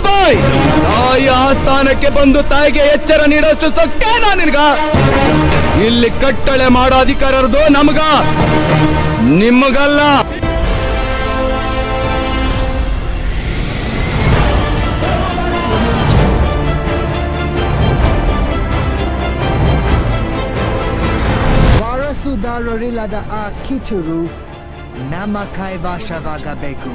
ಬಾಯ್! ತಾಯಿ ಸ್ಥಾನಕ್ಕೆ ಬಂದು ತಾಯಿಗೆ ಎಚ್ಚರ ನೀಡಷ್ಟು ಸೊಕ್ಕೇನಾ ನಿನ್ಗ! ಇಲ್ಲಿ ಕಟ್ಟಳೆ ಮಾಡೋ ಅಧಿಕಾರದು ನಮಗ! ನಿಮಗಲ್ಲ! ವಾರಸುದಾರರಿಲ್ಲದ ಆ ಕಿಚುರು namakai washa vagabeku.